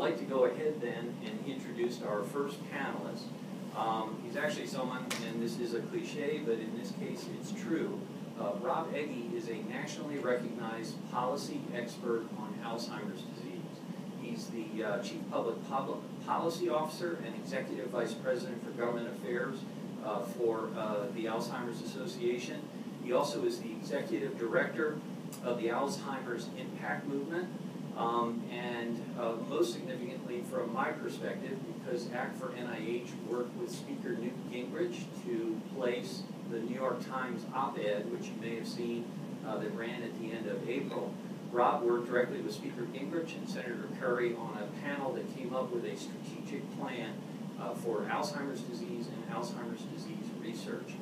like to go ahead then and introduce our first panelist. Um, he's actually someone, and this is a cliche, but in this case it's true. Uh, Rob Egge is a nationally recognized policy expert on Alzheimer's disease. He's the uh, Chief Public Policy Officer and Executive Vice President for Government Affairs uh, for uh, the Alzheimer's Association. He also is the Executive Director of the Alzheimer's Impact Movement. Um, and uh, most significantly from my perspective, because ACT for NIH worked with Speaker Newt Gingrich to place the New York Times op-ed, which you may have seen, uh, that ran at the end of April. Rob worked directly with Speaker Gingrich and Senator Kerrey on a panel that came up with a strategic plan uh, for Alzheimer's disease and Alzheimer's disease research.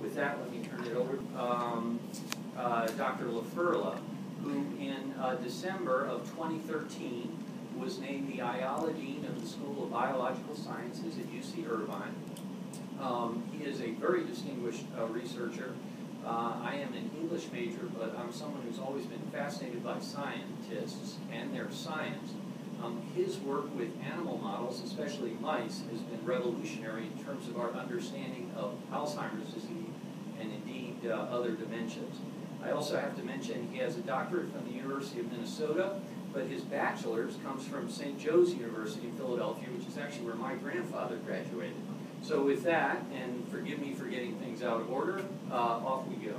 With that, let me turn it over to um, uh, Dr. LaFerla, who in uh, December of 2013 was named the Ayala Dean of the School of Biological Sciences at UC Irvine. Um, he is a very distinguished uh, researcher. Uh, I am an English major, but I'm someone who's always been fascinated by scientists and their science. Um, his work with animal models, especially mice, has been revolutionary in terms of our understanding of Alzheimer's disease and indeed uh, other dementias. I also have to mention he has a doctorate from the University of Minnesota, but his bachelor's comes from St. Joe's University in Philadelphia, which is actually where my grandfather graduated. So with that, and forgive me for getting things out of order, uh, off we go.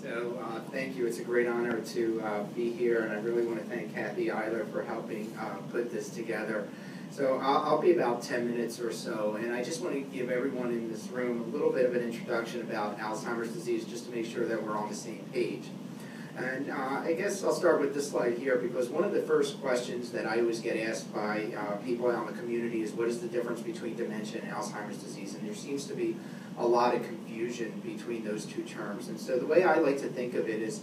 So uh, thank you. It's a great honor to uh, be here, and I really want to thank Kathy Eiler for helping uh, put this together. So I'll, I'll, be about 10 minutes or so, and I just want to give everyone in this room a little bit of an introduction about Alzheimer's disease just to make sure that we're on the same page. And uh, I guess I'll start with this slide here because one of the first questions that I always get asked by uh, people out in the community is what is the difference between dementia and Alzheimer's disease? And there seems to be a lot of confusion between those two terms. And so the way I like to think of it is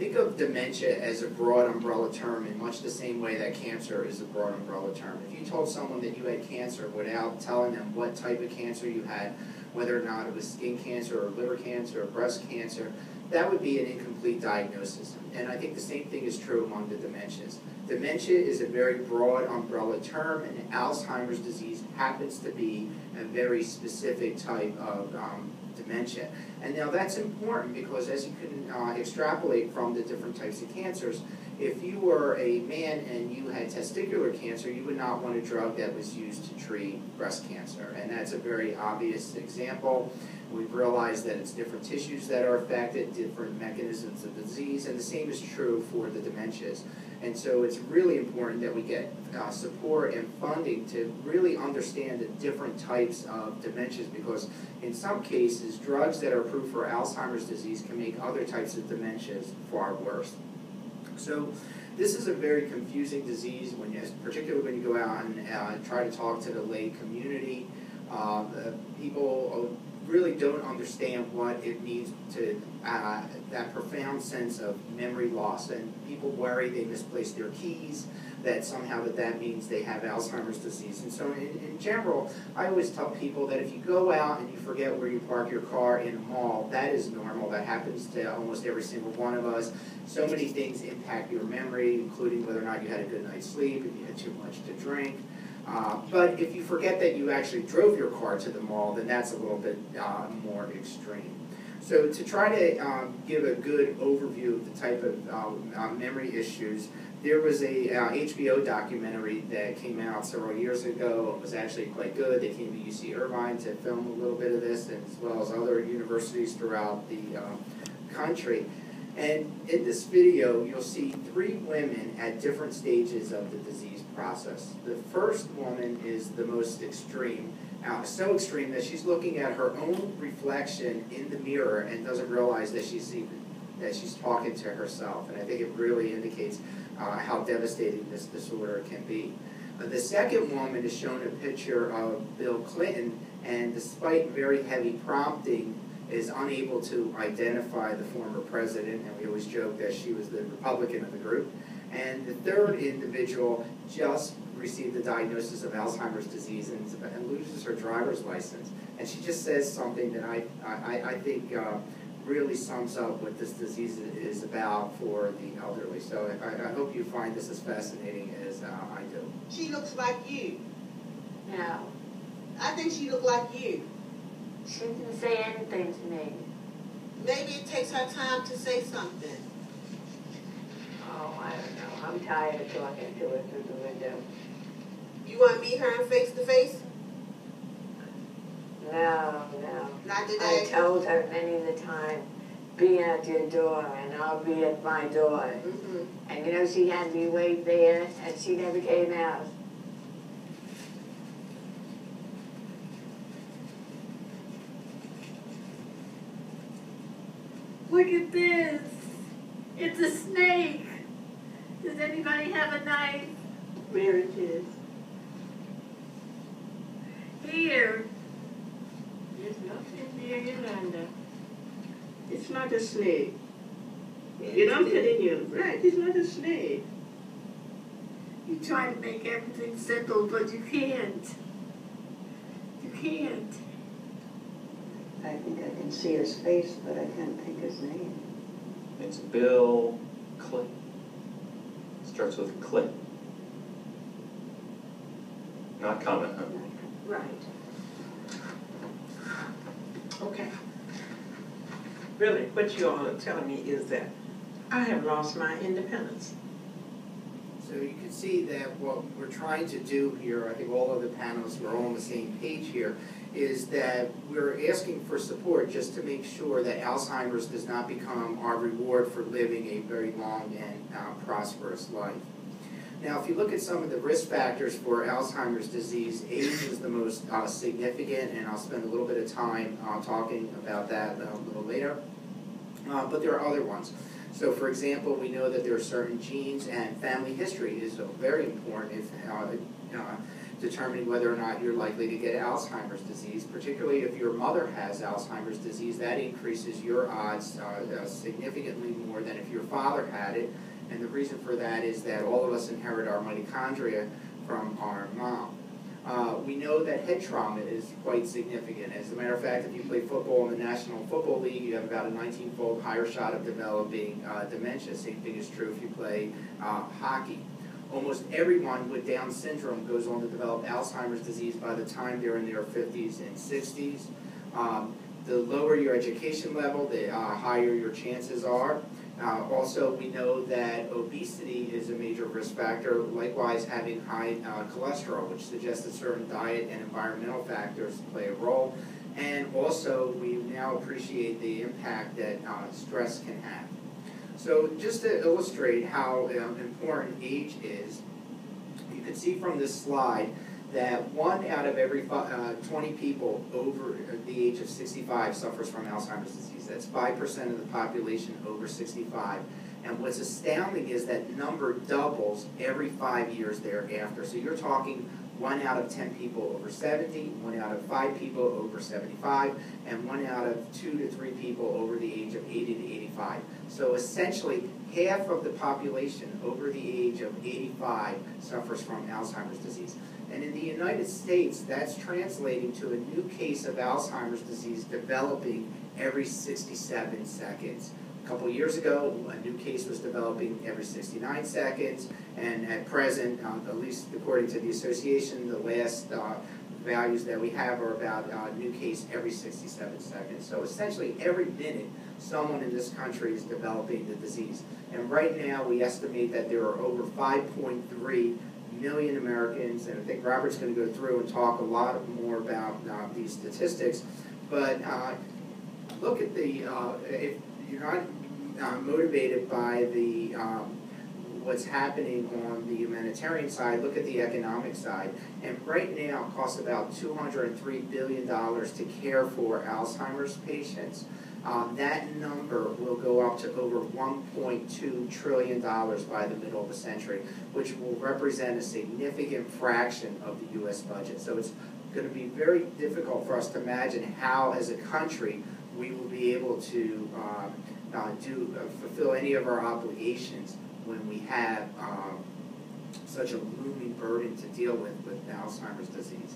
Think of dementia as a broad umbrella term in much the same way that cancer is a broad umbrella term. If you told someone that you had cancer without telling them what type of cancer you had, whether or not it was skin cancer or liver cancer or breast cancer, that would be an incomplete diagnosis. And I think the same thing is true among the dementias. Dementia is a very broad umbrella term, and Alzheimer's disease happens to be a very specific type of um, dementia. And now that's important because as you can uh, extrapolate from the different types of cancers, if you were a man and you had testicular cancer, you would not want a drug that was used to treat breast cancer. And that's a very obvious example. We've realized that it's different tissues that are affected, different mechanisms of disease, and the same is true for the dementias. And so it's really important that we get uh, support and funding to really understand the different types of dementias because in some cases, drugs that are approved for Alzheimer's disease can make other types of dementias far worse. So this is a very confusing disease, when you, particularly when you go out and uh, try to talk to the lay community. Uh, people really don't understand what it means to uh, that profound sense of memory loss. And people worry they misplaced their keys, that somehow that that means they have Alzheimer's disease. And so in, in general, I always tell people that if you go out and you forget where you park your car in a mall, that is normal. That happens to almost every single one of us. So many things impact your memory, including whether or not you had a good night's sleep, if you had too much to drink. Uh, but if you forget that you actually drove your car to the mall, then that's a little bit uh, more extreme. So to try to um, give a good overview of the type of um, uh, memory issues, there was a HBO uh, documentary that came out several years ago. It was actually quite good. They came to UC Irvine to film a little bit of this, as well as other universities throughout the um, country. And in this video, you'll see three women at different stages of the disease process. The first woman is the most extreme, uh, so extreme that she's looking at her own reflection in the mirror and doesn't realize that she's even, that she's talking to herself. And I think it really indicates uh, how devastating this disorder can be. Uh, the second woman is shown a picture of Bill Clinton, and despite very heavy prompting, is unable to identify the former president, and we always joke that she was the Republican of the group. And the third individual just received the diagnosis of Alzheimer's disease and, and loses her driver's license. And she just says something that I, I, I think uh, really sums up what this disease is about for the elderly. So I, I hope you find this as fascinating as uh, I do. She looks like you. No, I think she looked like you. she didn't say anything to me. Maybe it takes her time to say something. Oh, I don't know. I'm tired of talking to her through the window. You want to meet her face to face? No, no. Not I told her many the time, be at your door and I'll be at my door. Mm-hmm. And you know, she had me wait there and she never came out. Look at this. It's a snake. Does anybody have a knife? Where it is. Here. There's nothing there, Yolanda. It's not a snake. You know, I'm telling you, right, it's not a snake. You try to make everything simple, but you can't. You can't. I think I can see his face, but I can't think his name. It's Bill Clinton. Starts with click. Not common, huh? Right. Okay. Really, what you all are telling me is that I have lost my independence. So you can see that what we're trying to do here, I think all of the panelists, we're all on the same page here, is that we're asking for support just to make sure that Alzheimer's does not become our reward for living a very long and uh, prosperous life. Now, if you look at some of the risk factors for Alzheimer's disease, age is the most uh, significant, and I'll spend a little bit of time uh, talking about that a little later. Uh, but there are other ones. So, for example, we know that there are certain genes, and family history is very important if uh, uh, determining whether or not you're likely to get Alzheimer's disease. Particularly if your mother has Alzheimer's disease, that increases your odds uh, significantly more than if your father had it. And the reason for that is that all of us inherit our mitochondria from our mom. Uh, we know that head trauma is quite significant. As a matter of fact, if you play football in the National Football League, you have about a 19-fold higher shot of developing uh, dementia. Same thing is true if you play uh, hockey. Almost everyone with Down syndrome goes on to develop Alzheimer's disease by the time they're in their 50s and 60s. Um, the lower your education level, the uh, higher your chances are. Uh, also, we know that obesity is a major risk factor, likewise having high uh, cholesterol, which suggests that certain diet and environmental factors play a role. And also, we now appreciate the impact that uh, stress can have. So just to illustrate how um, important age is, you can see from this slide that one out of every uh, 20 people over the age of 65 suffers from Alzheimer's disease. That's 5% of the population over 65. And what's astounding is that number doubles every five years thereafter. So you're talking one out of 10 people over 70, one out of five people over 75, and one out of two to three people over the age of 80 to 85. So essentially, half of the population over the age of 85 suffers from Alzheimer's disease. And in the United States, that's translating to a new case of Alzheimer's disease developing every 67 seconds. Couple years ago, a new case was developing every 69 seconds, and at present, uh, at least according to the association, the last uh, values that we have are about a uh, new case every 67 seconds. So essentially, every minute, someone in this country is developing the disease. And right now, we estimate that there are over 5.3 million Americans, and I think Robert's going to go through and talk a lot more about uh, these statistics. But uh, look at the, uh, if you're not uh, motivated by the um, what's happening on the humanitarian side, look at the economic side. And right now, it costs about $203 billion to care for Alzheimer's patients. Um, that number will go up to over $1.2 trillion by the middle of the century, which will represent a significant fraction of the U.S. budget. So it's going to be very difficult for us to imagine how, as a country, we will be able to um, uh, do uh, fulfill any of our obligations when we have um, such a looming burden to deal with with Alzheimer's disease.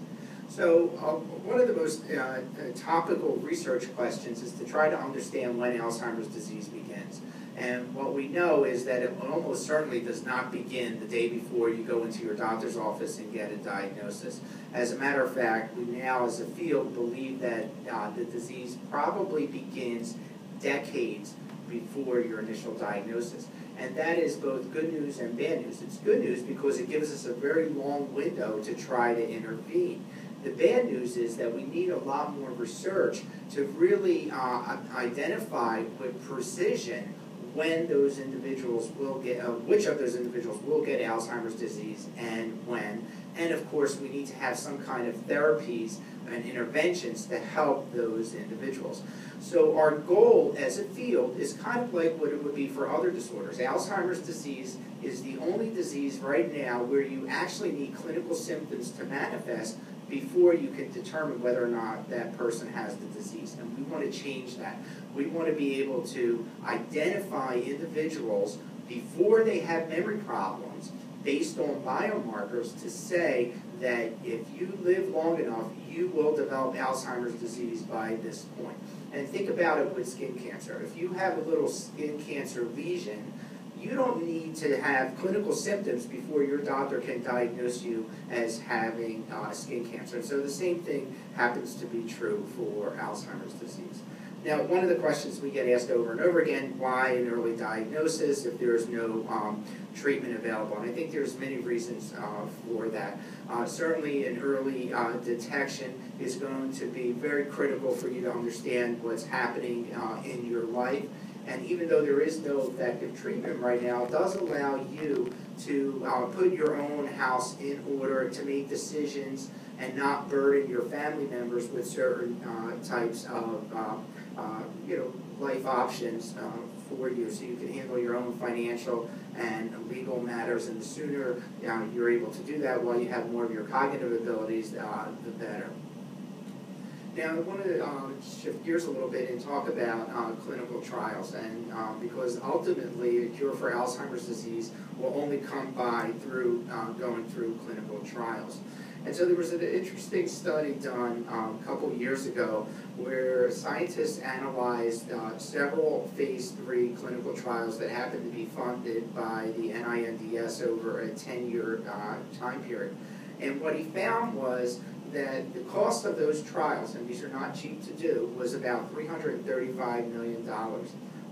So uh, one of the most uh, uh, topical research questions is to try to understand when Alzheimer's disease begins. And what we know is that it almost certainly does not begin the day before you go into your doctor's office and get a diagnosis. As a matter of fact, we now as a field believe that uh, the disease probably begins decades before your initial diagnosis. And that is both good news and bad news. It's good news because it gives us a very long window to try to intervene. The bad news is that we need a lot more research to really uh, identify with precision when those individuals will get, uh, which of those individuals will get Alzheimer's disease and when. And of course, we need to have some kind of therapies and interventions to help those individuals. So our goal as a field is kind of like what it would be for other disorders. Alzheimer's disease is the only disease right now where you actually need clinical symptoms to manifest before you can determine whether or not that person has the disease. And we want to change that. We want to be able to identify individuals before they have memory problems based on biomarkers to say that if you live long enough, you will develop Alzheimer's disease by this point. And think about it with skin cancer. If you have a little skin cancer lesion, you don't need to have clinical symptoms before your doctor can diagnose you as having uh, skin cancer. So the same thing happens to be true for Alzheimer's disease. Now, one of the questions we get asked over and over again, why an early diagnosis if there's no um, treatment available? And I think there's many reasons uh, for that. Uh, certainly, an early uh, detection is going to be very critical for you to understand what's happening uh, in your life. And even though there is no effective treatment right now, it does allow you to uh, put your own house in order to make decisions and not burden your family members with certain uh, types of uh, you know life options uh, for you, so you can handle your own financial and legal matters. And the sooner uh, you're able to do that, while you have more of your cognitive abilities, uh, the better. Now, I want to uh, shift gears a little bit and talk about uh, clinical trials, and uh, because ultimately a cure for Alzheimer's disease will only come by through uh, going through clinical trials. And so there was an interesting study done um, a couple years ago where scientists analyzed uh, several phase three clinical trials that happened to be funded by the NINDS over a 10 year uh, time period. And what he found was that the cost of those trials, and these are not cheap to do, was about $335 million.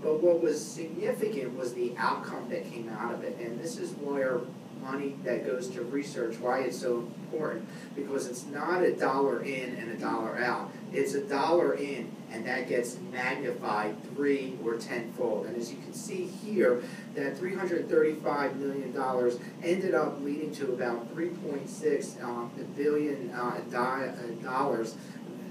But what was significant was the outcome that came out of it. And this is where money that goes to research, why it's so important. Because it's not a dollar in and a dollar out. It's a dollar in, and that gets magnified three or tenfold. And as you can see here, that $335 million ended up leading to about 3.6 um, billion uh, uh, dollars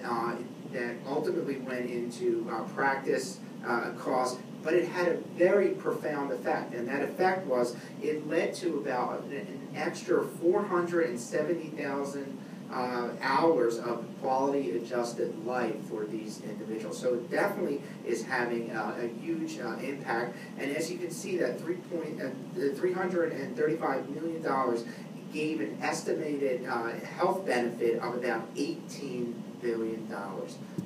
uh, that ultimately went into uh, practice uh, costs but it had a very profound effect, and that effect was it led to about an extra 470,000 uh, hours of quality adjusted life for these individuals. So it definitely is having uh, a huge uh, impact. And as you can see, that three point, uh, $335 million gave an estimated uh, health benefit of about $18 billion.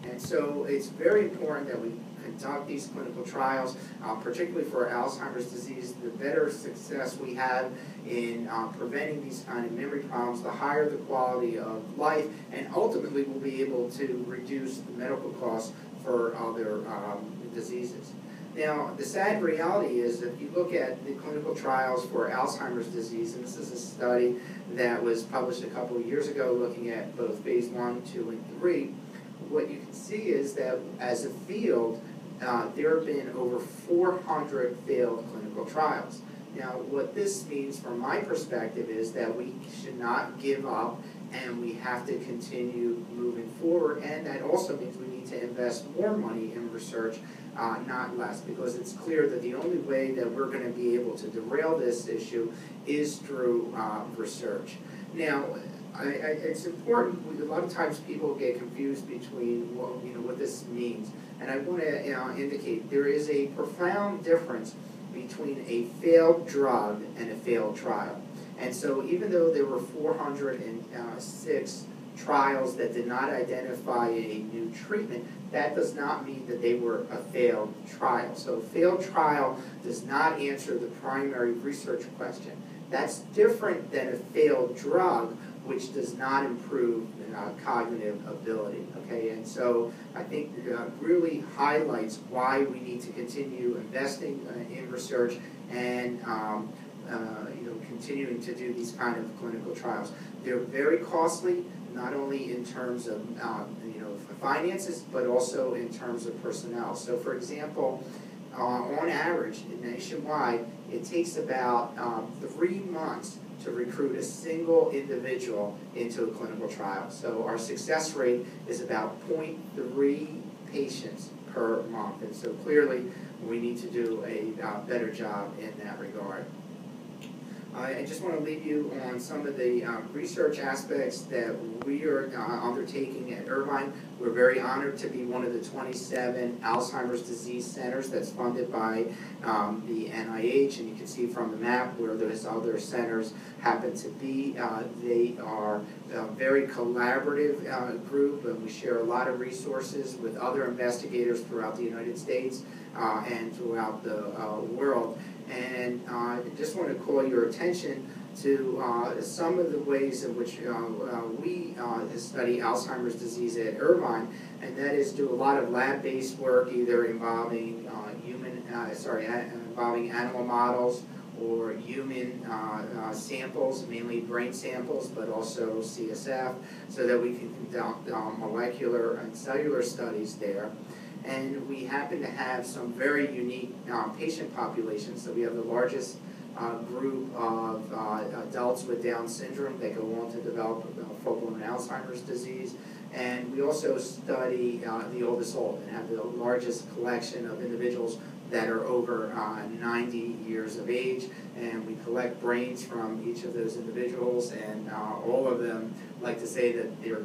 And so it's very important that we conduct these clinical trials, uh, particularly for Alzheimer's disease, the better success we have in uh, preventing these kind of memory problems, the higher the quality of life, and ultimately we'll be able to reduce the medical costs for other um, diseases. Now, the sad reality is that if you look at the clinical trials for Alzheimer's disease, and this is a study that was published a couple of years ago looking at both phase one, two, and three, what you can see is that as a field, uh, there have been over 400 failed clinical trials. Now, what this means from my perspective is that we should not give up and we have to continue moving forward. And that also means we need to invest more money in research, uh, not less, because it's clear that the only way that we're going to be able to derail this issue is through uh, research. Now, I, I, it's important. A lot of times people get confused between what you know what this means, and I want to uh, indicate there is a profound difference between a failed drug and a failed trial. And so even though there were four hundred and uh, six trials that did not identify a new treatment, that does not mean that they were a failed trial. So failed trial does not answer the primary research question. That's different than a failed drug, which does not improve uh, cognitive ability, okay? And so I think uh, really highlights why we need to continue investing uh, in research and um, uh, you know, continuing to do these kind of clinical trials. They're very costly, not only in terms of um, you know finances, but also in terms of personnel. So, for example, uh, on average, nationwide, it takes about um, three months to recruit a single individual into a clinical trial. So our success rate is about 0.3 patients per month. And so clearly, we need to do a uh, better job in that regard. I just want to leave you on some of the um, research aspects that we are uh, undertaking at Irvine. We're very honored to be one of the 27 Alzheimer's disease centers that's funded by um, the NIH, and you can see from the map where those other centers happen to be. Uh, they are a very collaborative uh, group, and we share a lot of resources with other investigators throughout the United States uh, and throughout the uh, world. And uh, I just want to call your attention to uh, some of the ways in which uh, uh, we uh, study Alzheimer's disease at Irvine, and that is do a lot of lab-based work, either involving uh, human, uh, sorry, involving animal models or human samples, mainly brain samples, but also CSF, so that we can conduct molecular and cellular studies there. And we happen to have some very unique patient populations. So we have the largest uh, group of uh, adults with Down syndrome that go on to develop uh, full-blown Alzheimer's disease. And we also study uh, the oldest old and have the largest collection of individuals that are over uh, 90 years of age. And we collect brains from each of those individuals, and all of them like to say that they're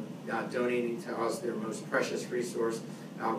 donating to us their most precious resource,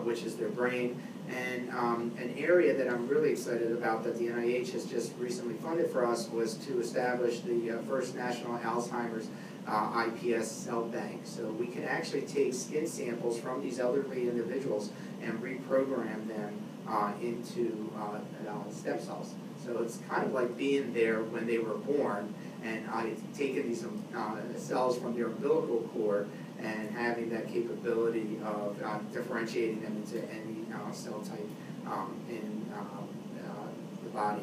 which is their brain. And um, an area that I'm really excited about that the NIH has just recently funded for us was to establish the uh, first national Alzheimer's uh, IPS cell bank. So we can actually take skin samples from these elderly individuals and reprogram them uh, into uh, uh, stem cells. So it's kind of like being there when they were born, and I've taken these um, uh, cells from their umbilical cord and having that capability of uh, differentiating them into any uh, cell type um, in um, uh, the body.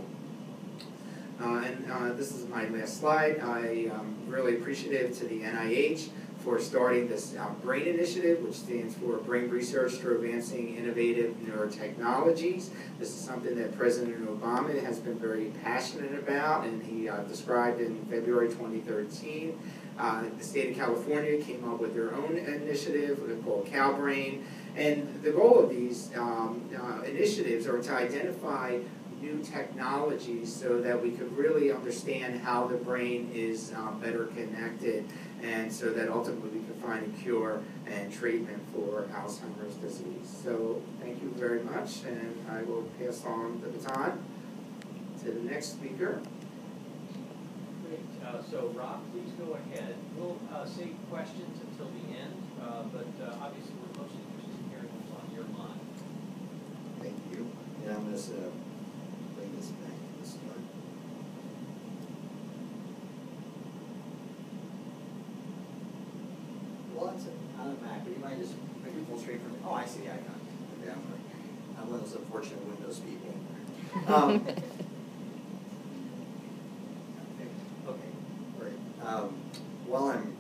Uh, and uh, this is my last slide. I am really appreciative to the NIH for starting this BRAIN initiative, which stands for Brain Research for Advancing Innovative Neurotechnologies. This is something that President Obama has been very passionate about, and he uh, described in February 2013. Uh, the state of California came up with their own initiative called CalBrain, and the goal of these um, uh, initiatives are to identify new technologies so that we could really understand how the brain is uh, better connected and so that ultimately we can find a cure and treatment for Alzheimer's disease. So thank you very much and I will pass on the baton to the next speaker. Great, uh, so Rob, please go ahead. We'll, uh, save questions until the end, uh, but, uh, obviously we're most interested in hearing what's on your mind. Thank you. And I'm gonna uh, bring this back to the start. Well, it's on a Mac, but you might just make it full screen for me. Oh, I see the icon. Okay, I'm, I'm one of those unfortunate Windows people. Um, Okay, great. Um, While I'm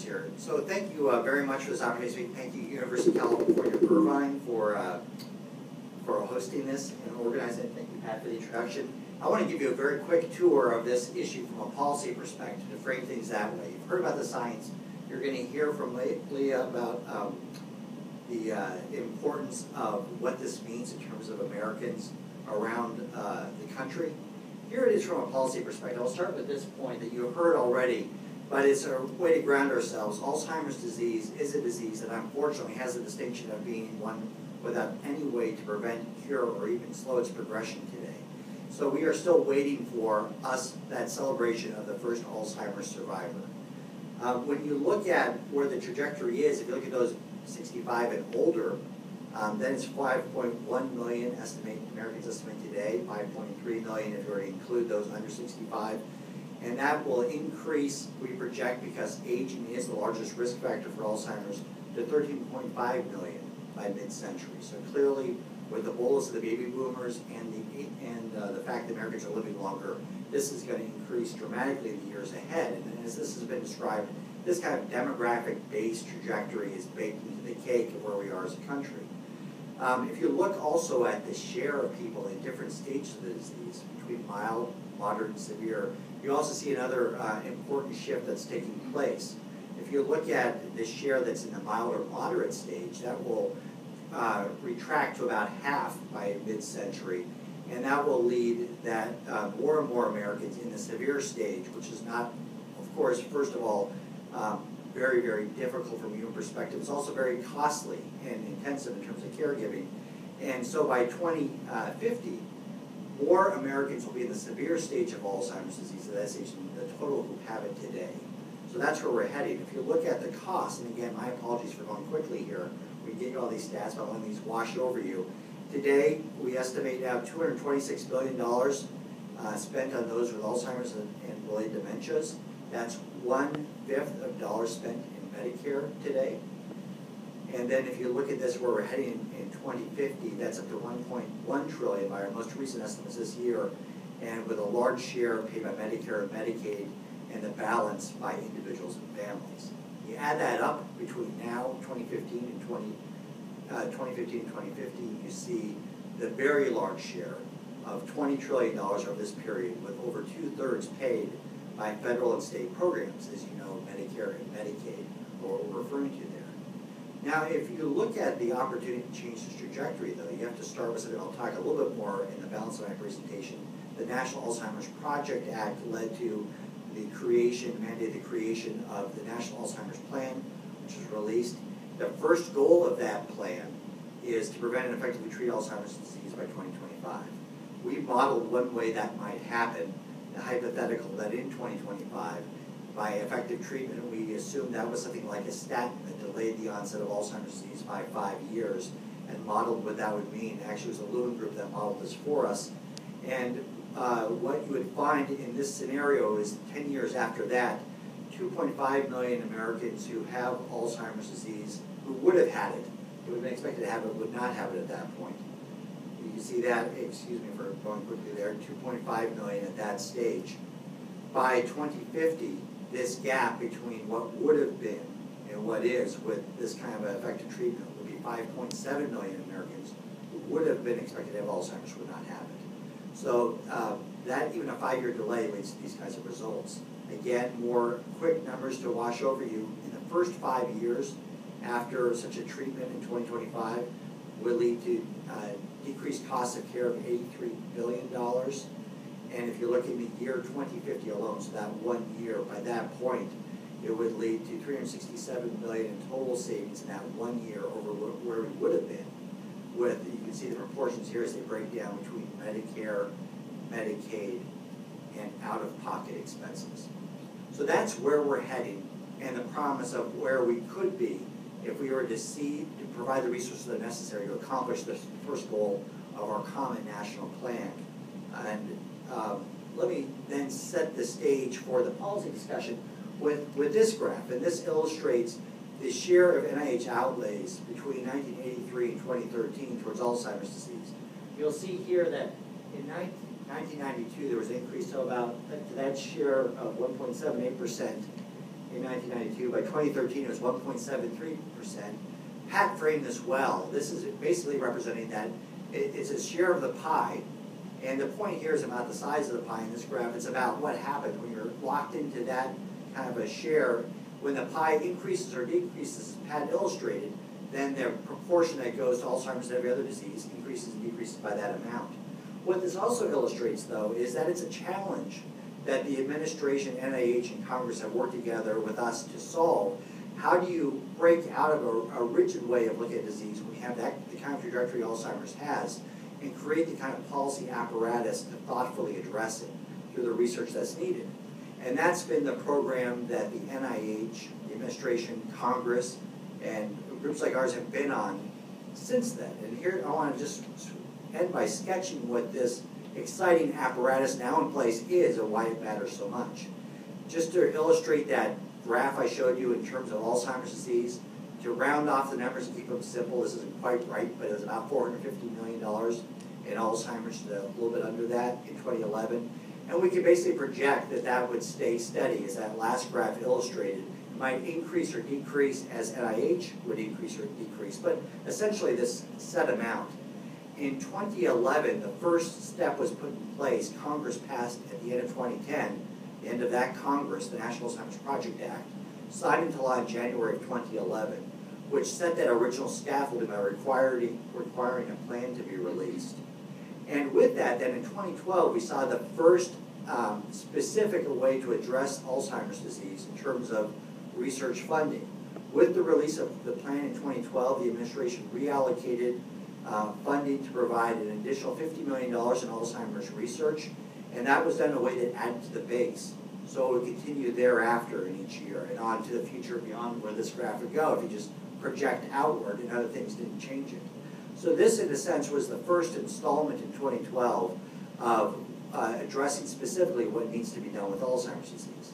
backwards here, so thank you uh, very much for this opportunity. Thank you, University of California, Irvine, for, uh, for hosting this and organizing it. Thank you, Pat, for the introduction. I want to give you a very quick tour of this issue from a policy perspective to frame things that way. You've heard about the science. You're going to hear from Le- Leah about um, the uh, importance of what this means in terms of Americans around uh, the country. Here it is from a policy perspective. I'll start with this point that you have heard already, but it's a way to ground ourselves. Alzheimer's disease is a disease that unfortunately has the distinction of being one without any way to prevent, cure, or even slow its progression today. So we are still waiting for us, that celebration of the first Alzheimer's survivor. Um, when you look at where the trajectory is, if you look at those sixty-five and older, um, then it's five point one million estimate, Americans estimate today, five point three million if you already include those under sixty-five. And that will increase, we project, because aging is the largest risk factor for Alzheimer's, to thirteen point five million by mid-century. So clearly, with the bolus of the baby boomers and the, and uh, the fact that Americans are living longer, this is gonna increase dramatically in the years ahead. And as this has been described, this kind of demographic-based trajectory is baked into the cake of where we are as a country. Um, if you look also at the share of people in different stages of the disease, between mild, moderate, and severe, you also see another uh, important shift that's taking place. If you look at the share that's in the mild or moderate stage, that will uh, retract to about half by mid-century, and that will lead that uh, more and more Americans in the severe stage, which is not, of course, first of all, um, very, very difficult from a human perspective. It's also very costly and intensive in terms of caregiving. And so by 2050, more Americans will be in the severe stage of Alzheimer's disease at that stage than the total who have it today. So that's where we're heading. If you look at the cost, and again, my apologies for going quickly here, we get you all these stats, but letting these wash over you. Today, we estimate now $226 billion uh, spent on those with Alzheimer's and, and related dementias. That's one fifth of dollars spent in Medicare today. And then if you look at this, where we're heading in, in 2050, that's up to 1.1 trillion by our most recent estimates this year, and with a large share paid by Medicare and Medicaid, and the balance by individuals and families. You add that up between now, 2015 and 20, uh, 2015 and 2050, you see the very large share of $20 trillion over this period, with over two-thirds paid by federal and state programs, as you know, Medicare and Medicaid, or we're referring to. Now, if you look at the opportunity to change this trajectory, though, you have to start with something I'll talk a little bit more in the balance of my presentation. The National Alzheimer's Project Act led to the creation, mandated the creation of the National Alzheimer's Plan, which was released. The first goal of that plan is to prevent and effectively treat Alzheimer's disease by 2025. We modeled one way that might happen, the hypothetical that in 2025, by effective treatment, we assumed that was something like a statin delayed the onset of Alzheimer's disease by five years and modeled what that would mean. Actually, it was a Lewin group that modeled this for us. And uh, what you would find in this scenario is 10 years after that, 2.5 million Americans who have Alzheimer's disease, who would have had it, who would have been expected to have it, would not have it at that point. You see that, excuse me for going quickly there, 2.5 million at that stage. By 2050, this gap between what would have been what is with this kind of effective treatment would be 5.7 million Americans who would have been expected to have Alzheimer's would not have it. So uh, that even a five-year delay leads to these kinds of results. Again, more quick numbers to wash over you. In the first five years after such a treatment in 2025 would lead to uh, decreased cost of care of $83 billion. And if you look in the year 2050 alone, so that one year, by that point, it would lead to 367 million in total savings in that one year over where we would have been. With you can see the proportions here as they break down between Medicare, Medicaid, and out-of-pocket expenses. So that's where we're heading, and the promise of where we could be if we were to see to provide the resources that are necessary to accomplish this first goal of our common national plan. And um, let me then set the stage for the policy discussion with, with this graph. And this illustrates the share of NIH outlays between 1983 and 2013 towards Alzheimer's disease. You'll see here that in 1992 there was an increase to about to that share of 1.78% in 1992. By 2013 it was 1.73%. Pat framed this well. This is basically representing that it, it's a share of the pie and the point here is about the size of the pie in this graph. It's about what happens when you're locked into that kind of a share. When the pie increases or decreases, as Pat illustrated, then the proportion that goes to Alzheimer's and every other disease increases and decreases by that amount. What this also illustrates, though, is that it's a challenge that the administration, NIH, and Congress have worked together with us to solve. How do you break out of a, a rigid way of looking at disease you have that, the kind of trajectory Alzheimer's has and create the kind of policy apparatus to thoughtfully address it through the research that's needed. And that's been the program that the NIH, the administration, Congress, and groups like ours have been on since then. And here, I want to just end by sketching what this exciting apparatus now in place is and why it matters so much. Just to illustrate that graph I showed you in terms of Alzheimer's disease, to round off the numbers and keep them simple, this isn't quite right, but it was about $450 million in Alzheimer's, a little bit under that in 2011. And we can basically project that that would stay steady, as that last graph illustrated. It might increase or decrease as NIH would increase or decrease, but essentially this set amount. In 2011, the first step was put in place. Congress passed at the end of 2010, the end of that Congress, the National Science Project Act, signed into law in January of 2011, which set that original scaffolding by requiring, requiring a plan to be released. And with that, then in 2012, we saw the first um, specific way to address Alzheimer's disease in terms of research funding. With the release of the plan in 2012, the administration reallocated uh, funding to provide an additional $50 million in Alzheimer's research, and that was done in a way that added to the base. So it would continue thereafter in each year and on to the future beyond where this graph would go if you just project outward and other things didn't change it. So this, in a sense, was the first installment in 2012 of uh, addressing specifically what needs to be done with Alzheimer's disease.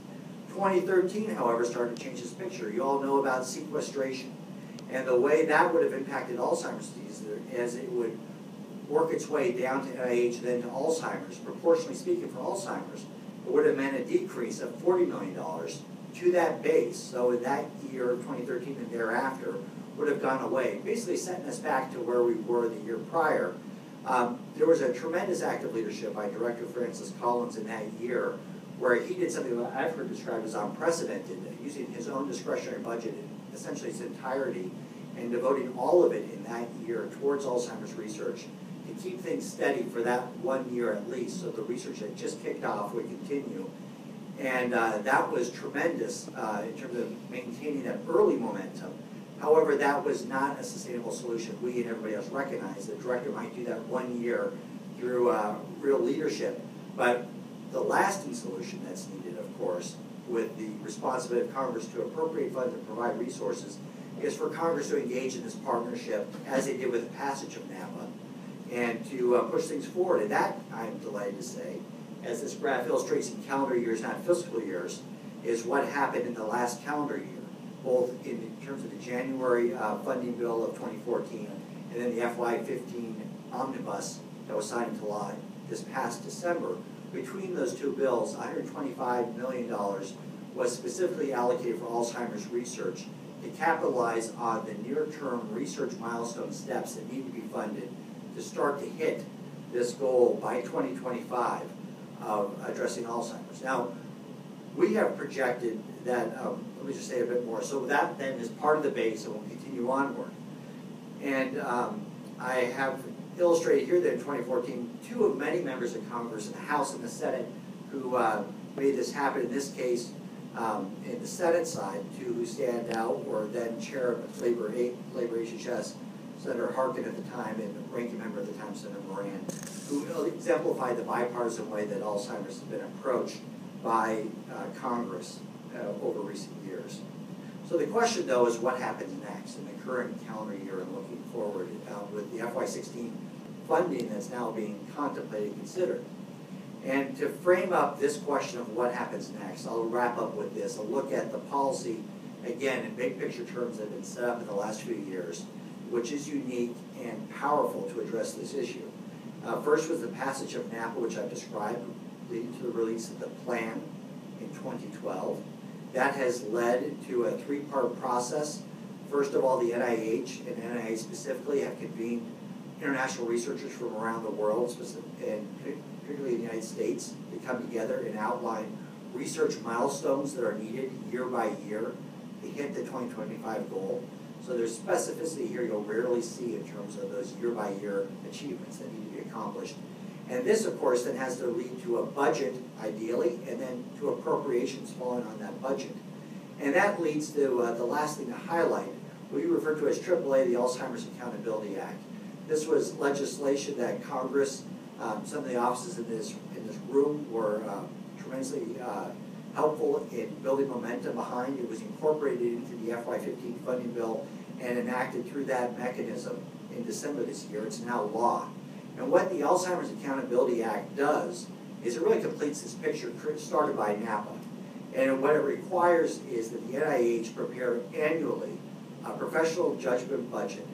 2013, however, started to change this picture. You all know about sequestration and the way that would have impacted Alzheimer's disease as it would work its way down to NIH, then to Alzheimer's. Proportionally speaking, for Alzheimer's, it would have meant a decrease of $40 million to that base. So in that year, 2013 and thereafter, would have gone away, basically setting us back to where we were the year prior. Um, there was a tremendous act of leadership by Director Francis Collins in that year, where he did something that I've heard described as unprecedented, using his own discretionary budget in essentially its entirety and devoting all of it in that year towards Alzheimer's research to keep things steady for that one year at least, so the research that just kicked off would continue. And uh, that was tremendous uh, in terms of maintaining that early momentum. However, that was not a sustainable solution. We and everybody else recognize the director might do that one year through uh, real leadership, but the lasting solution that's needed, of course, with the responsibility of Congress to appropriate funds and provide resources, is for Congress to engage in this partnership as they did with the passage of NAPA and to uh, push things forward. And that, I'm delighted to say, as this graph illustrates in calendar years, not fiscal years, is what happened in the last calendar year both in terms of the January uh, funding bill of 2014 and then the FY15 omnibus that was signed into law this past December. Between those two bills, $125 million was specifically allocated for Alzheimer's research to capitalize on the near-term research milestone steps that need to be funded to start to hit this goal by 2025 of addressing Alzheimer's. Now, we have projected that, um, let me just say a bit more. So that then is part of the base and will continue onward. And um, I have illustrated here that in 2014, two of many members of Congress in the House and the Senate who uh, made this happen, in this case, um, in the Senate side, two who stand out were then Chair of Labor, Labor HHS, Senator Harkin at the time, and ranking member at the time, Senator Moran, who exemplified the bipartisan way that Alzheimer's has been approached by uh, Congress uh, over recent years. So the question, though, is what happens next in the current calendar year and looking forward uh, with the FY16 funding that's now being contemplated and considered. And to frame up this question of what happens next, I'll wrap up with this. I'll look at the policy, again, in big picture terms that have been set up in the last few years, which is unique and powerful to address this issue. Uh, first was the passage of NAPA, which I've described, leading to the release of the plan in 2012. That has led to a three-part process. First of all, the NIH and NIA specifically have convened international researchers from around the world, and particularly in the United States, to come together and outline research milestones that are needed year by year to hit the 2025 goal. So there's specificity here you'll rarely see in terms of those year-by-year -year achievements that need to be accomplished. And this, of course, then has to lead to a budget, ideally, and then to appropriations falling on that budget. And that leads to uh, the last thing to highlight, what refer to as AAA, the Alzheimer's Accountability Act. This was legislation that Congress, um, some of the offices in this, in this room were uh, tremendously uh, helpful in building momentum behind. It was incorporated into the FY15 funding bill and enacted through that mechanism in December this year. It's now law. And what the Alzheimer's Accountability Act does is it really completes this picture started by NAPA. And what it requires is that the NIH prepare annually a professional judgment budget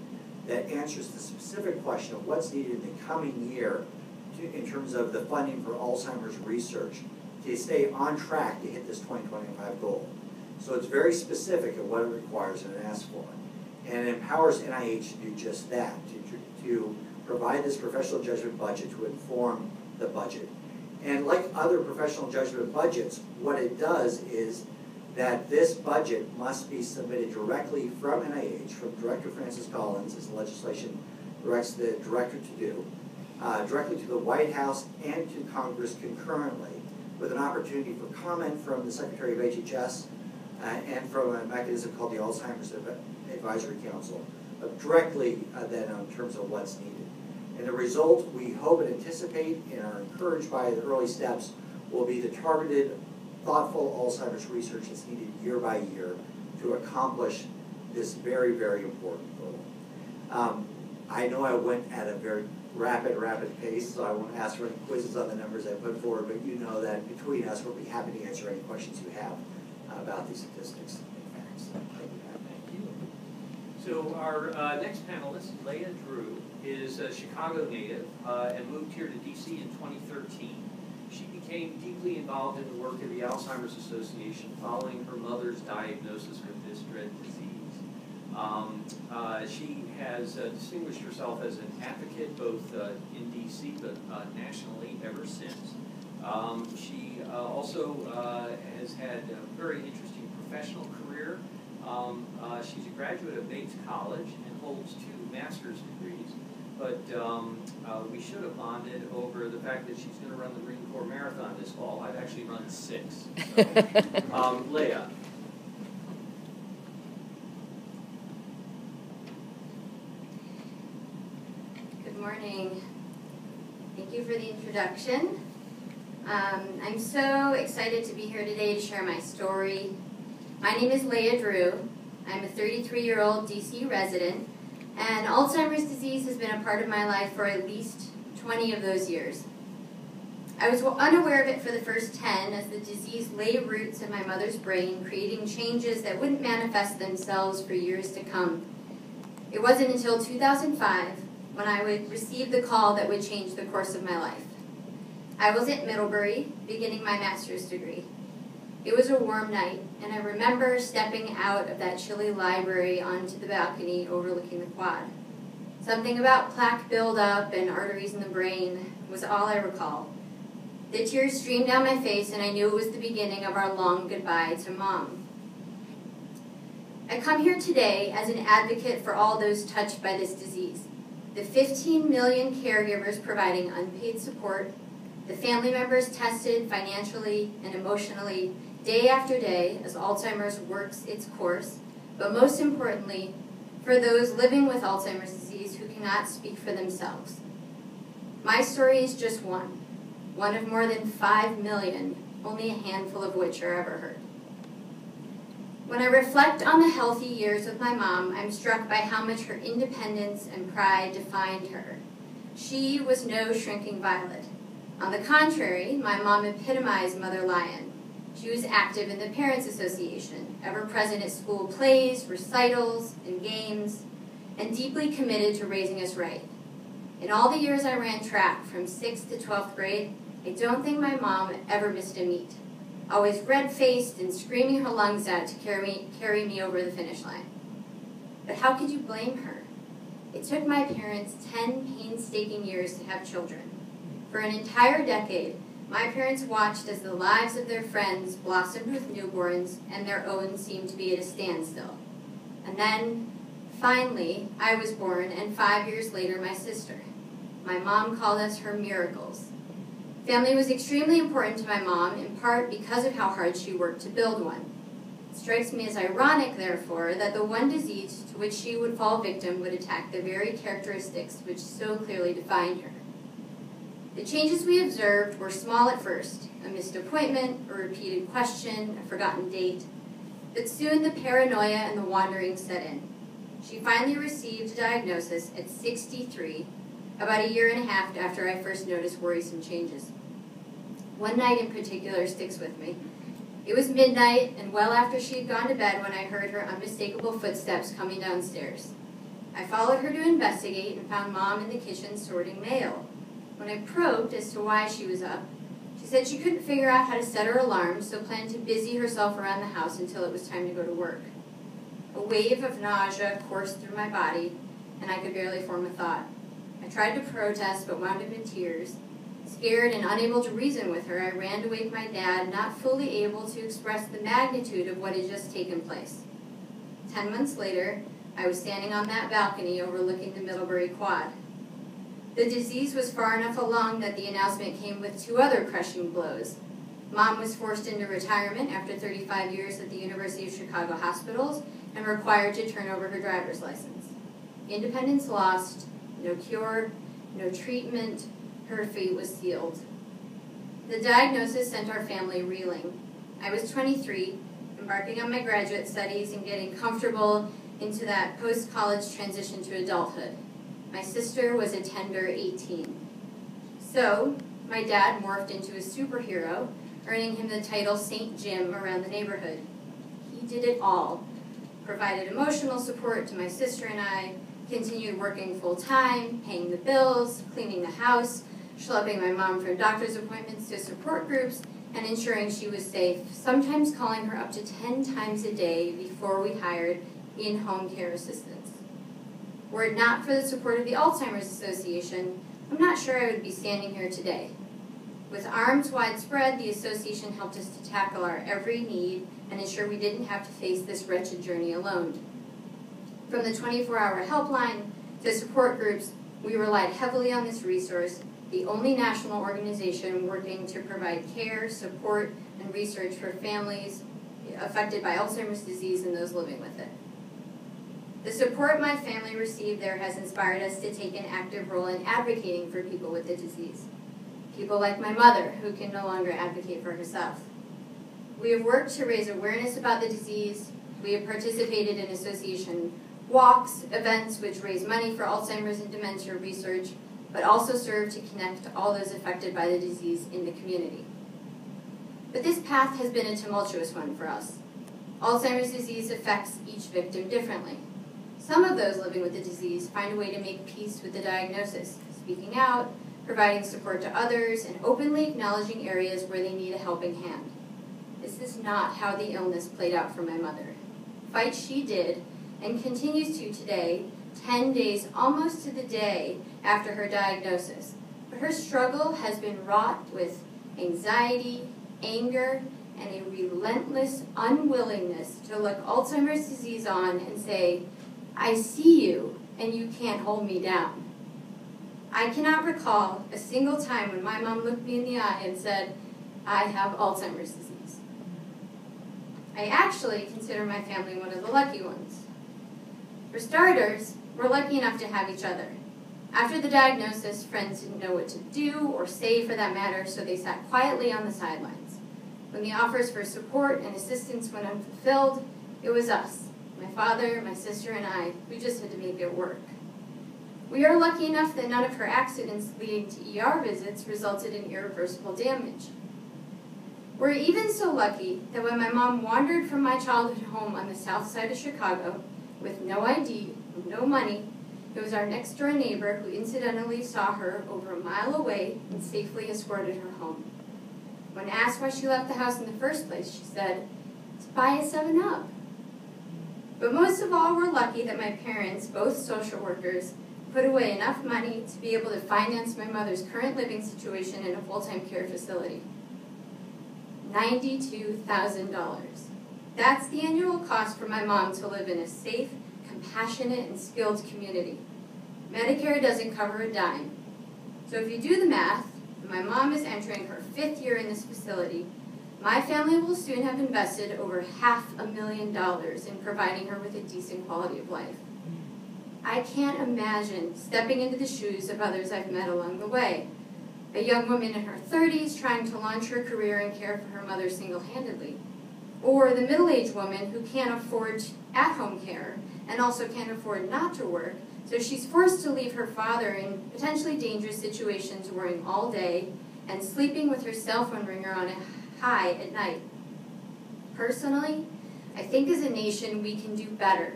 that answers the specific question of what's needed in the coming year to, in terms of the funding for Alzheimer's research to stay on track to hit this 2025 goal. So it's very specific in what it requires and it asks for. And it empowers NIH to do just that, to, to provide this professional judgment budget to inform the budget. And like other professional judgment budgets, what it does is that this budget must be submitted directly from NIH, from Director Francis Collins, as the legislation directs the director to do, uh, directly to the White House and to Congress concurrently, with an opportunity for comment from the Secretary of HHS uh, and from a mechanism called the Alzheimer's Advisory Council, uh, directly uh, then in terms of what's needed. And the result, we hope and anticipate and are encouraged by the early steps, will be the targeted, thoughtful Alzheimer's research that's needed year by year to accomplish this very, very important goal. Um, I know I went at a very rapid, rapid pace, so I won't ask for any quizzes on the numbers I put forward, but you know that between us, we'll be happy to answer any questions you have about these statistics and facts. Thank you. So our uh, next panelist, Leah Drew, is a Chicago native uh, and moved here to DC in 2013. She became deeply involved in the work of the Alzheimer's Association following her mother's diagnosis with this dread disease. Um, uh, she has uh, distinguished herself as an advocate both uh, in DC but uh, nationally ever since. Um, she uh, also has had a very interesting professional career. Um, she's a graduate of Bates College and holds two master's degrees. But um, uh, we should have bonded over the fact that she's going to run the Marine Corps Marathon this fall. I've actually run six. So, um, Leah. Good morning. Thank you for the introduction. Um, I'm so excited to be here today to share my story. My name is Leah Drew. I'm a 33 year old DC resident, and Alzheimer's disease has been a part of my life for at least 20 of those years. I was unaware of it for the first 10 as the disease lay roots in my mother's brain, creating changes that wouldn't manifest themselves for years to come. It wasn't until 2005 when I would receive the call that would change the course of my life. I was at Middlebury, beginning my master's degree. It was a warm night, and I remember stepping out of that chilly library onto the balcony overlooking the quad. Something about plaque buildup and arteries in the brain was all I recall. The tears streamed down my face, and I knew it was the beginning of our long goodbye to Mom. I come here today as an advocate for all those touched by this disease the 15 million caregivers providing unpaid support, the family members tested financially and emotionally day after day as Alzheimer's works its course, but most importantly, for those living with Alzheimer's disease who cannot speak for themselves. My story is just one, one of more than 5 million, only a handful of which are ever heard. When I reflect on the healthy years with my mom, I'm struck by how much her independence and pride defined her. She was no shrinking violet. On the contrary, my mom epitomized Mother Lion. She was active in the Parents Association, ever present at school plays, recitals, and games, and deeply committed to raising us right. In all the years I ran track from 6th to 12th grade, I don't think my mom ever missed a meet always red-faced and screaming her lungs out to carry me, carry me over the finish line. But how could you blame her? It took my parents 10 painstaking years to have children. For an entire decade, my parents watched as the lives of their friends blossomed with newborns and their own seemed to be at a standstill. And then, finally, I was born, and five years later, my sister. My mom called us her miracles. Family was extremely important to my mom, in part because of how hard she worked to build one. It strikes me as ironic, therefore, that the one disease to which she would fall victim would attack the very characteristics which so clearly defined her. The changes we observed were small at first a missed appointment, a repeated question, a forgotten date. But soon the paranoia and the wandering set in. She finally received a diagnosis at 63, about a year and a half after I first noticed worrisome changes. One night in particular sticks with me. It was midnight and well after she had gone to bed when I heard her unmistakable footsteps coming downstairs. I followed her to investigate and found Mom in the kitchen sorting mail. When I probed as to why she was up, she said she couldn't figure out how to set her alarm, so planned to busy herself around the house until it was time to go to work. A wave of nausea coursed through my body, and I could barely form a thought. I tried to protest, but wound up in tears. Scared and unable to reason with her, I ran to wake my dad, not fully able to express the magnitude of what had just taken place. Ten months later, I was standing on that balcony overlooking the Middlebury Quad. The disease was far enough along that the announcement came with two other crushing blows. Mom was forced into retirement after 35 years at the University of Chicago hospitals and required to turn over her driver's license. Independence lost, no cure, no treatment, her fate was sealed. The diagnosis sent our family reeling. I was 23, embarking on my graduate studies and getting comfortable into that post college transition to adulthood. My sister was a tender 18. So, my dad morphed into a superhero, earning him the title St. Jim around the neighborhood. He did it all provided emotional support to my sister and I, continued working full time, paying the bills, cleaning the house, schlepping my mom from doctor's appointments to support groups, and ensuring she was safe, sometimes calling her up to 10 times a day before we hired in home care assistants. Were it not for the support of the Alzheimer's Association, I'm not sure I would be standing here today. With arms widespread, the association helped us to tackle our every need and ensure we didn't have to face this wretched journey alone. From the 24 hour helpline to support groups, we relied heavily on this resource, the only national organization working to provide care, support, and research for families affected by Alzheimer's disease and those living with it. The support my family received there has inspired us to take an active role in advocating for people with the disease. People like my mother, who can no longer advocate for herself. We have worked to raise awareness about the disease. We have participated in association walks, events which raise money for Alzheimer's and dementia research, but also serve to connect all those affected by the disease in the community. But this path has been a tumultuous one for us. Alzheimer's disease affects each victim differently. Some of those living with the disease find a way to make peace with the diagnosis, speaking out, providing support to others, and openly acknowledging areas where they need a helping hand. This is not how the illness played out for my mother. Fight she did, and continues to today, 10 days almost to the day after her diagnosis. But her struggle has been wrought with anxiety, anger, and a relentless unwillingness to look Alzheimer's disease on and say, I see you, and you can't hold me down. I cannot recall a single time when my mom looked me in the eye and said, I have Alzheimer's disease. I actually consider my family one of the lucky ones. For starters, we're lucky enough to have each other. After the diagnosis, friends didn't know what to do or say for that matter, so they sat quietly on the sidelines. When the offers for support and assistance went unfulfilled, it was us, my father, my sister, and I, who just had to make it work. We are lucky enough that none of her accidents leading to ER visits resulted in irreversible damage. We're even so lucky that when my mom wandered from my childhood home on the south side of Chicago with no ID, no money, it was our next door neighbor who incidentally saw her over a mile away and safely escorted her home. When asked why she left the house in the first place, she said, to buy a 7 Up. But most of all, we're lucky that my parents, both social workers, put away enough money to be able to finance my mother's current living situation in a full time care facility. $92,000. That's the annual cost for my mom to live in a safe, compassionate, and skilled community. Medicare doesn't cover a dime. So if you do the math, my mom is entering her fifth year in this facility. My family will soon have invested over half a million dollars in providing her with a decent quality of life. I can't imagine stepping into the shoes of others I've met along the way. A young woman in her 30s trying to launch her career and care for her mother single handedly. Or the middle aged woman who can't afford at home care and also can't afford not to work, so she's forced to leave her father in potentially dangerous situations worrying all day and sleeping with her cell phone ringer on a high at night. Personally, I think as a nation we can do better.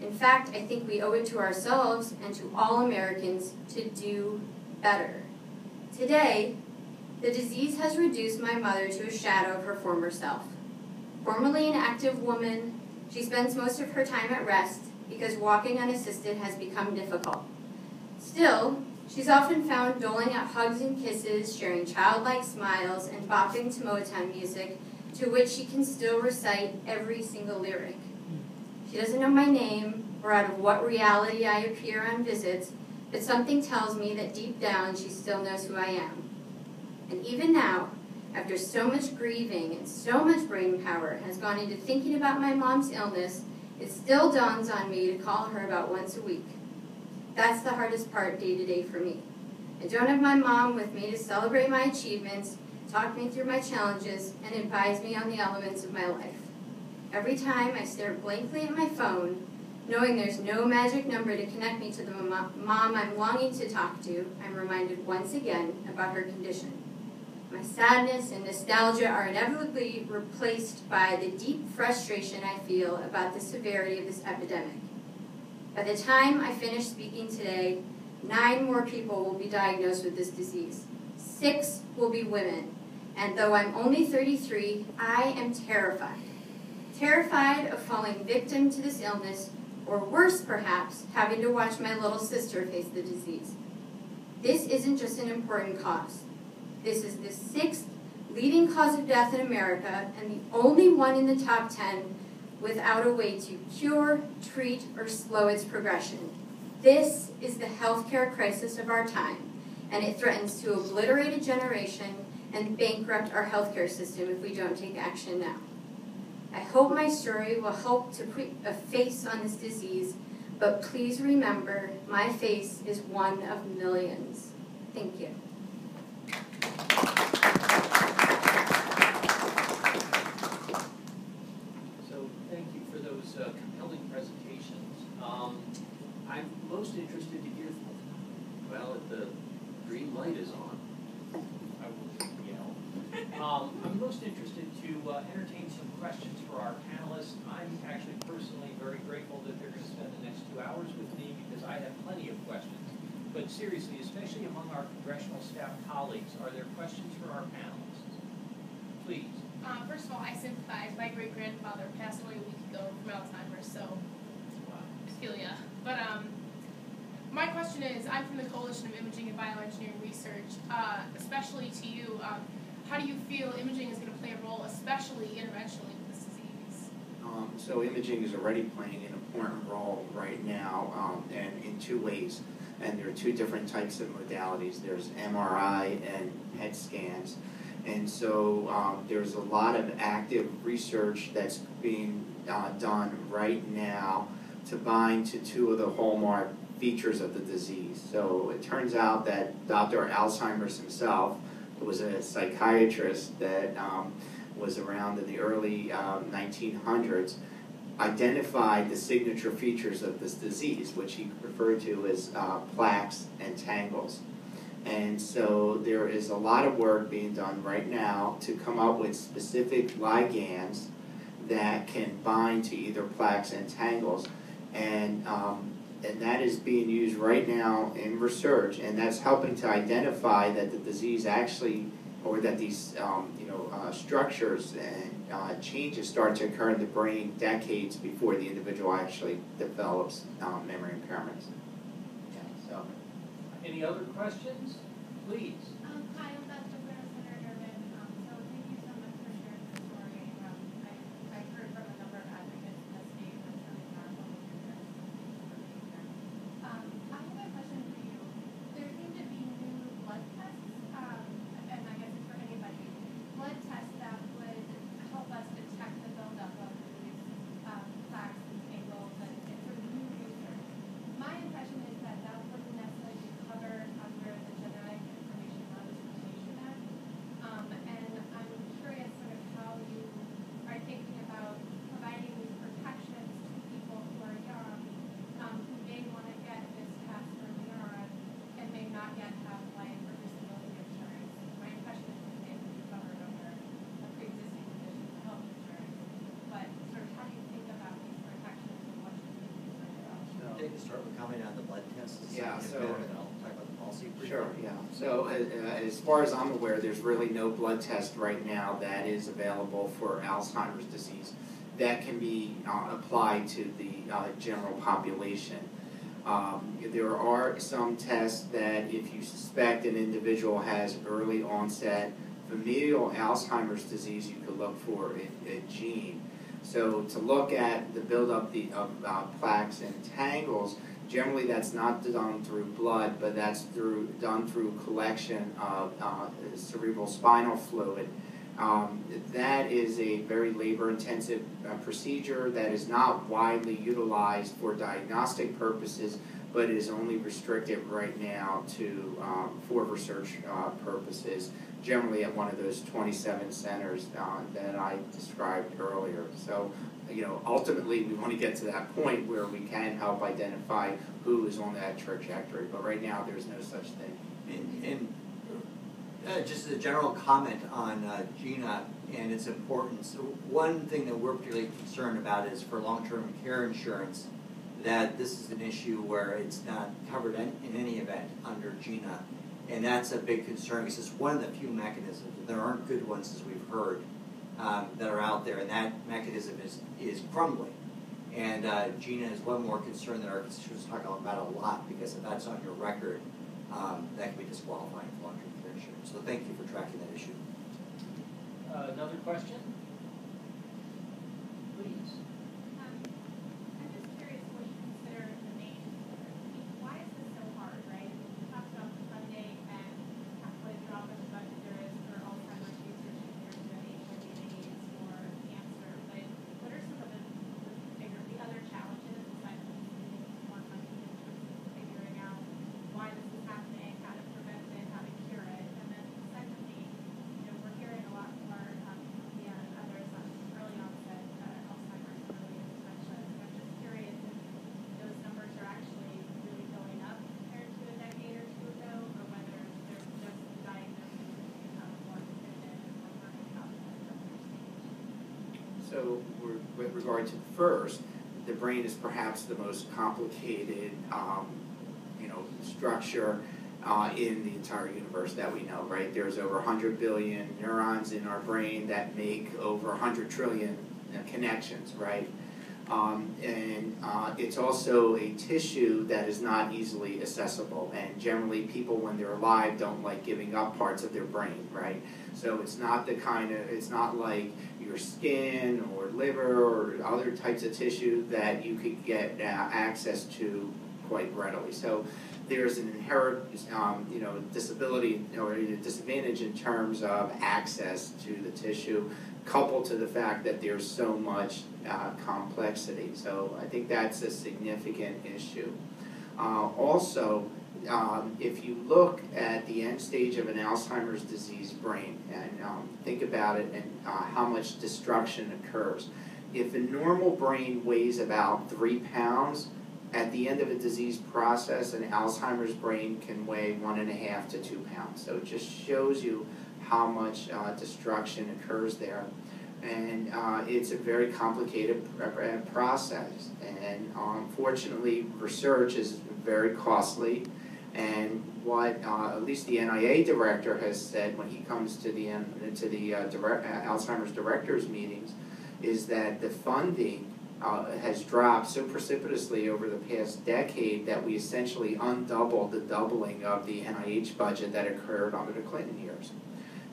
In fact, I think we owe it to ourselves and to all Americans to do better. Today, the disease has reduced my mother to a shadow of her former self. Formerly an active woman, she spends most of her time at rest because walking unassisted has become difficult. Still, she's often found doling out hugs and kisses, sharing childlike smiles, and bopping to Motown music, to which she can still recite every single lyric. She doesn't know my name or out of what reality I appear on visits, but something tells me that deep down she still knows who I am. And even now, after so much grieving and so much brain power has gone into thinking about my mom's illness, it still dawns on me to call her about once a week. That's the hardest part day to day for me. I don't have my mom with me to celebrate my achievements, talk me through my challenges, and advise me on the elements of my life. Every time I stare blankly at my phone, knowing there's no magic number to connect me to the mom I'm longing to talk to, I'm reminded once again about her condition. My sadness and nostalgia are inevitably replaced by the deep frustration I feel about the severity of this epidemic. By the time I finish speaking today, nine more people will be diagnosed with this disease. Six will be women. And though I'm only 33, I am terrified. Terrified of falling victim to this illness, or worse perhaps, having to watch my little sister face the disease. This isn't just an important cause. This is the sixth leading cause of death in America and the only one in the top 10 without a way to cure, treat, or slow its progression. This is the healthcare crisis of our time, and it threatens to obliterate a generation and bankrupt our healthcare system if we don't take action now. I hope my story will help to put a face on this disease, but please remember my face is one of millions. Thank you. So thank you for those uh, compelling presentations. Um, I'm most interested to hear, well, if the green light is on, I will yell. Um, I'm most interested to uh, entertain some questions for our panelists. I'm actually personally very grateful that they're going to spend the next two hours with me because I have plenty of questions. But seriously, especially among our congressional staff colleagues, are there questions for our panelists? Please. Uh, first of all, I sympathize. My great grandfather passed away a week ago from Alzheimer's, so Ya. But um, my question is, I'm from the Coalition of Imaging and Bioengineering Research. Uh, especially to you, um, how do you feel imaging is going to play a role, especially interventionally with this disease? Um, so imaging is already playing an important role right now, um, and in two ways. And there are two different types of modalities. There's MRI and PET scans. And so um, there's a lot of active research that's being uh, done right now to bind to two of the hallmark features of the disease. So it turns out that Dr. Alzheimer's himself who was a psychiatrist that um, was around in the early um, 1900s identified the signature features of this disease, which he referred to as uh, plaques and tangles. And so there is a lot of work being done right now to come up with specific ligands that can bind to either plaques and tangles. And, um, and that is being used right now in research, and that's helping to identify that the disease actually, or that these um, you know, uh, structures and uh, changes start to occur in the brain decades before the individual actually develops um, memory impairments. Yeah, so. Any other questions? Please. Um, hi, I'm Beth O'Connor, Senator Durbin. Um, so thank you so much for sharing your story. Um, I, I've heard from a number of advocates in the state, and it's really powerful to hear this. Um, I have a question for you. There seem to be new blood tests, um, and I guess it's for anybody, blood tests that would update to start with commenting on the blood tests? Yeah, so- And then I'll talk about the policy briefly. Sure, yeah. So uh, as far as I'm aware, there's really no blood test right now that is available for Alzheimer's disease that can be uh, applied to the uh, general population. Um, There are some tests that if you suspect an individual has early onset familial Alzheimer's disease, you could look for a, a gene. So to look at the buildup the, of uh, plaques and tangles, generally that's not done through blood, but that's through done through collection of uh, cerebral spinal fluid. Um, that is a very labor-intensive uh, procedure that is not widely utilized for diagnostic purposes, but is only restricted right now to um, for research uh, purposes. Generally, at one of those 27 centers uh, that I described earlier. So, you know, ultimately, we want to get to that point where we can help identify who is on that trajectory. But right now, there's no such thing. And, and uh, just as a general comment on uh, GINA and its importance, one thing that we're particularly concerned about is for long-term care insurance, that this is an issue where it's not covered in, in any event under GINA. And that's a big concern because it's one of the few mechanisms, there aren't good ones as we've heard, um, that are out there, and that mechanism is, is crumbling. And uh, GINA is one more concern that our constituents talk about a lot because if that's on your record, um, that can be disqualifying for long-term care insurance. So thank you for tracking that issue. Uh, Another question? Please. Um, I'm just curious what you consider the main, I mean, why is this so hard, right? We talked about the funding and how what a drop in the budget there is for Alzheimer's research compared to HIV and AIDS or cancer, but what are some of the, the bigger, the other challenges besides needing more money in terms of figuring out why this is happening, how to prevent it, how to cure it? And then secondly, you know, we're hearing a lot more, um, from Leah and others on early onset, uh, Alzheimer's and early dementia. And I'm just curious if those numbers are actually really going up compared to a decade or two ago, or whether they're just the diagnosis has become more definitive and we're learning about them at an earlier stage. So with regard to the first, the brain is perhaps the most complicated, um, you know, structure uh, in the entire universe that we know, right? There's over 100 billion neurons in our brain that make over 100 trillion uh, connections, right? Um, and uh, it's also a tissue that is not easily accessible. And generally, people, when they're alive, don't like giving up parts of their brain, right? So it's not the kind of, it's not like your skin or liver or other types of tissue that you could get uh, access to quite readily. So there's an inherent, um, you know, disability or a disadvantage in terms of access to the tissue, coupled to the fact that there's so much uh, complexity. So I think that's a significant issue. Uh, also, um, if you look at the end stage of an Alzheimer's disease brain and um, think about it and uh, how much destruction occurs, if a normal brain weighs about three pounds, at the end of a disease process, an Alzheimer's brain can weigh one and a half to two pounds. So it just shows you how much uh, destruction occurs there. And uh, it's a very complicated pr- process. And unfortunately, research is very costly. And what uh, at least the NIA director has said when he comes to the to the uh, direct, uh, Alzheimer's directors meetings is that the funding uh, has dropped so precipitously over the past decade that we essentially undoubled the doubling of the NIH budget that occurred under the Clinton years.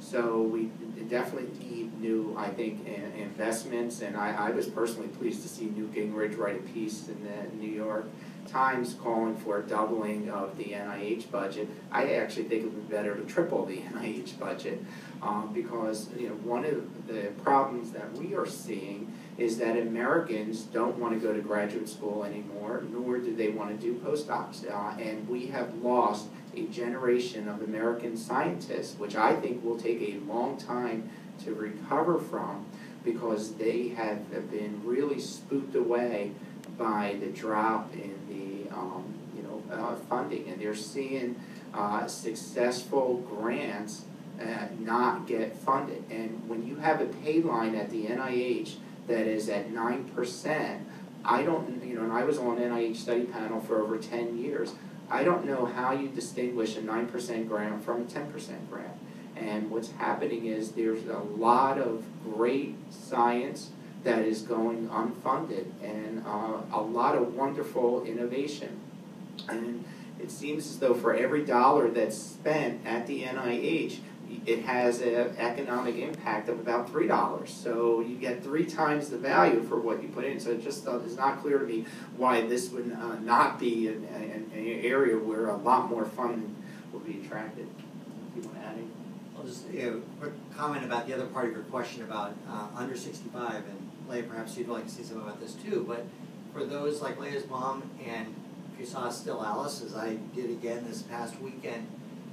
So we definitely need new, I think, in- investments, and I, I was personally pleased to see Newt Gingrich write a piece in the New York Times calling for a doubling of the NIH budget. I actually think it would be better to triple the NIH budget, um, because, you know, one of the problems that we are seeing is that Americans don't want to go to graduate school anymore, nor do they want to do postdocs. Uh, and we have lost a generation of American scientists, which I think will take a long time to recover from because they have been really spooked away by the drop in the um, you know uh, funding, and they're seeing uh, successful grants uh, not get funded. And when you have a pay line at the NIH that is at nine percent I don't, you know, and I was on NIH study panel for over ten years. I don't know how you distinguish a nine percent grant from a ten percent grant. And what's happening is there's a lot of great science that is going unfunded and uh, a lot of wonderful innovation. And it seems as though for every dollar that's spent at the NIH, it has an economic impact of about three dollars. So you get three times the value for what you put in. So it just uh, is not clear to me why this would uh, not be an, an, an area where a lot more funding will be attracted. If you want to add anything? I'll just, you know, quick comment about the other part of your question about uh, under sixty-five, and Leah, perhaps you'd like to say something about this too, but for those like Leah's mom, and if you saw Still Alice, as I did again this past weekend,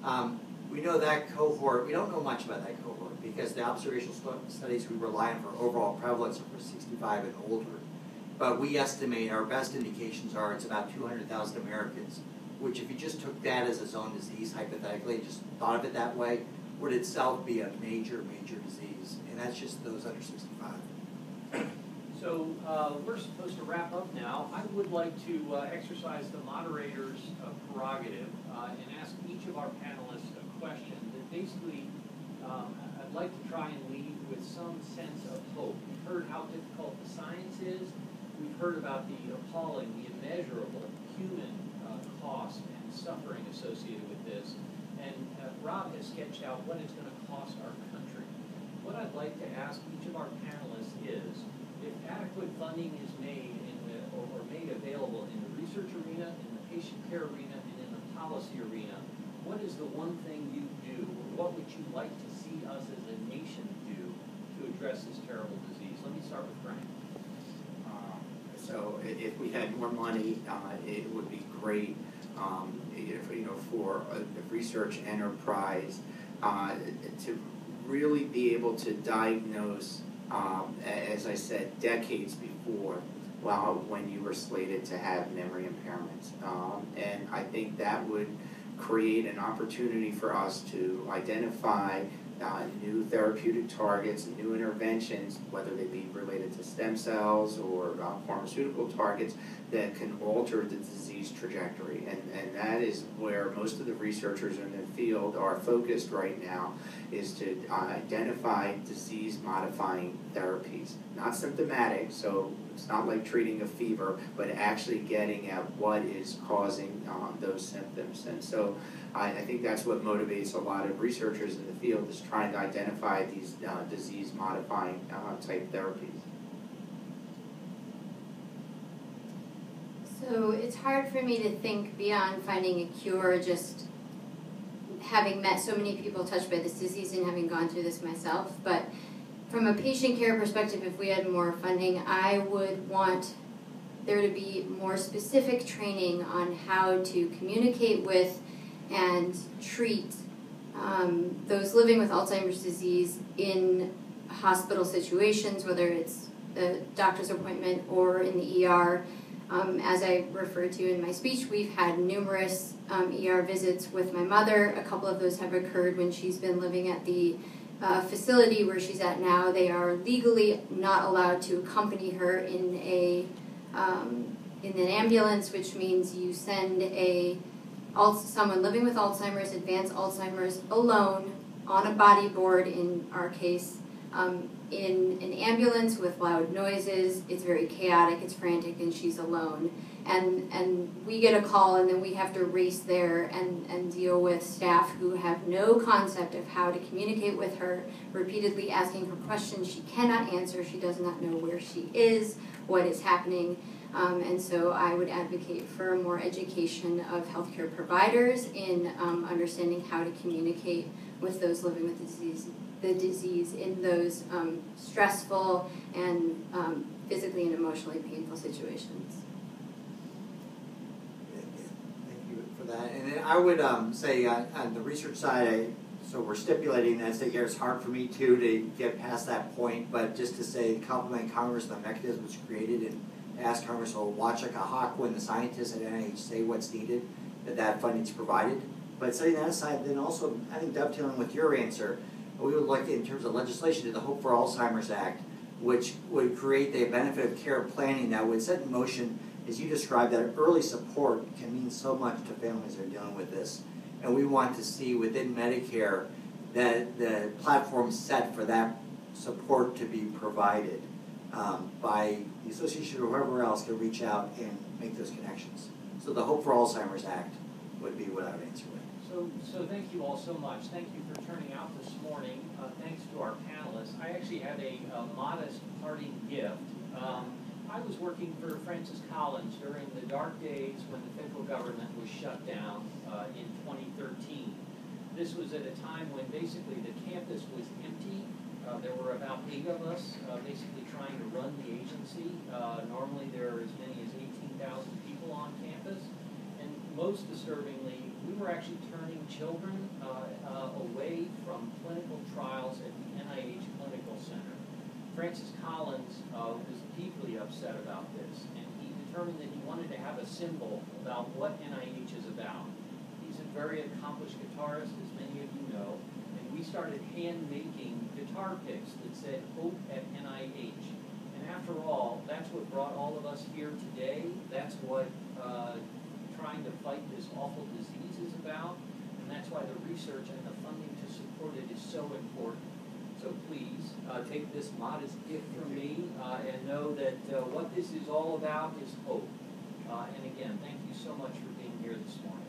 um, we know that cohort, we don't know much about that cohort, because the observational stu- studies we rely on for overall prevalence are for sixty-five and older. But we estimate, our best indications are it's about two hundred thousand Americans, which if you just took that as a zone disease hypothetically, and just thought of it that way, would itself be a major, major disease, and that's just those under sixty-five. So uh, we're supposed to wrap up now. I would like to uh, exercise the moderator's uh, prerogative uh, and ask each of our panelists a question that basically um, I'd like to try and leave with some sense of hope. We've heard how difficult the science is. We've heard about the appalling, the immeasurable human uh, cost and suffering associated with this. And uh, Rob has sketched out what it's going to cost our country. What I'd like to ask each of our panelists is, if adequate funding is made the, or, or made available in the research arena, in the patient care arena, and in the policy arena, what is the one thing you do, what would you like to see us as a nation do to address this terrible disease? Let me start with Frank. Um, So if we had more money, uh, it would be great, um, if, you know, for a a research enterprise, uh, to really be able to diagnose, um, as I said, decades before, well, when you were slated to have memory impairments. Um, and I think that would create an opportunity for us to identify uh, new therapeutic targets, new interventions, whether they be related to stem cells or uh, pharmaceutical targets that can alter the disease trajectory. And, and that is where most of the researchers in the field are focused right now, is to uh, identify disease-modifying therapies. Not symptomatic, so it's not like treating a fever, but actually getting at what is causing uh, those symptoms. And so I, I think that's what motivates a lot of researchers in the field is trying to identify these uh, disease-modifying uh, type therapies. So it's hard for me to think beyond finding a cure, just having met so many people touched by this disease and having gone through this myself. But from a patient care perspective, if we had more funding, I would want there to be more specific training on how to communicate with and treat um, those living with Alzheimer's disease in hospital situations, whether it's a doctor's appointment or in the ER. Um, as I referred to in my speech, we've had numerous um, ER visits with my mother. A couple of those have occurred when she's been living at the uh, facility where she's at now. They are legally not allowed to accompany her in a um, in an ambulance, which means you send a someone living with Alzheimer's, advanced Alzheimer's, alone on a body board. In our case, um, in an ambulance with loud noises. It's very chaotic, it's frantic, and she's alone. And and we get a call, and then we have to race there and, and deal with staff who have no concept of how to communicate with her, repeatedly asking her questions she cannot answer. She does not know where she is, what is happening. Um, and so I would advocate for more education of healthcare providers in um, understanding how to communicate with those living with the disease the disease in those um, stressful and um, physically and emotionally painful situations. Thank you for that. And I would um, say on, on the research side, I, so we're stipulating that, so it's hard for me too to get past that point, but just to say compliment Congress on the mechanism was created and ask Congress to watch like a hawk when the scientists at NIH say what's needed, that that funding's provided. But setting that aside, then also, I think dovetailing with your answer, we would like in terms of legislation to the Hope for Alzheimer's Act, which would create the benefit of care planning that would set in motion, as you described, that early support can mean so much to families that are dealing with this. And we want to see within Medicare that the platform set for that support to be provided um, by the association or whoever else can reach out and make those connections. So the Hope for Alzheimer's Act would be what I would answer with. So, so thank you all so much. Thank you for turning out this morning. Uh, thanks to our panelists. I actually had a, a modest parting gift. Um, I was working for Francis Collins during the dark days when the federal government was shut down uh, in 2013. This was at a time when basically the campus was empty. Uh, there were about eight of us uh, basically trying to run the agency. Uh, normally there are as many as 18,000 people on campus. And most disturbingly, we were actually turning children uh, uh, away from clinical trials at the NIH Clinical Center. Francis Collins uh, was deeply upset about this, and he determined that he wanted to have a symbol about what NIH is about. He's a very accomplished guitarist, as many of you know, and we started hand making guitar picks that said Hope at NIH. And after all, that's what brought all of us here today. That's what uh, trying to fight this awful disease is about, and that's why the research and the funding to support it is so important. So please, uh, take this modest gift from me, uh, and know that, uh, what this is all about is hope. Uh, and again, thank you so much for being here this morning.